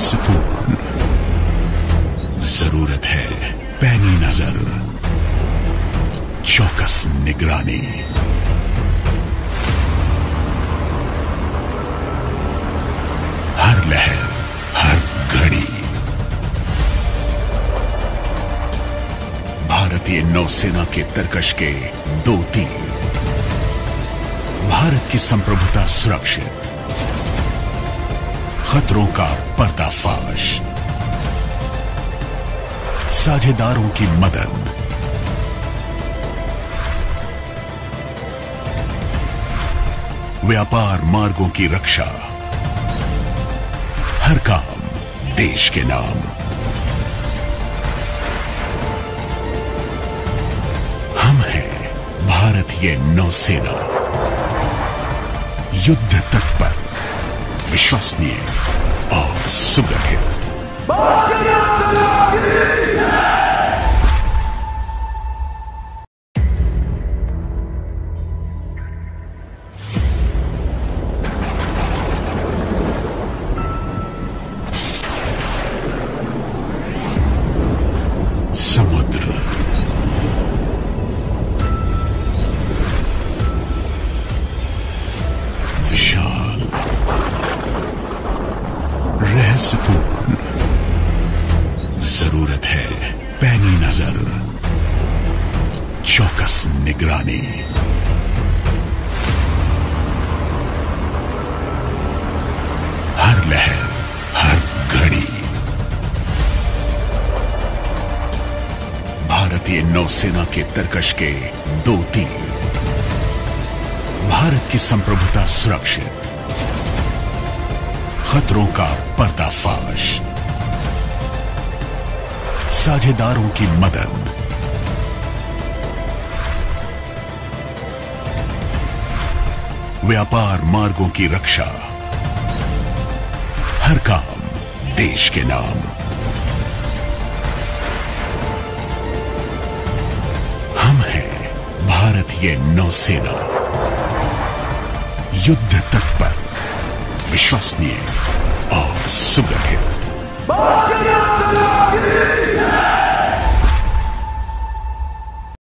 सुकून। ज़रूरत है पैनी नज़र। चौकस निगरानी। हर लहर, हर घड़ी। भारतीय नौसेना के तरकश के दो तीर। भारत की संप्रभुता सुरक्षित। खतरों का पर्दाफाश। साझेदारों की मदद। व्यापार मार्गों की रक्षा। हर काम देश के नाम। हम हैं भारतीय नौसेना। युद्ध तत्पर विश्वसनीय और सुगठित। रहस्यपूर्ण ज़रूरत है पैनी नज़र। चौकस निगरानी। हर लहर, हर घड़ी। भारतीय नौसेना के तरकश के दो तीर। भारत की संप्रभुता सुरक्षित। खतरों का पर्दाफाश। साझेदारों की मदद। व्यापार मार्गों की रक्षा। हर काम देश के नाम। हम हैं भारतीय नौसेना। युद्ध तत्पर विश्वसनीय और सुगठित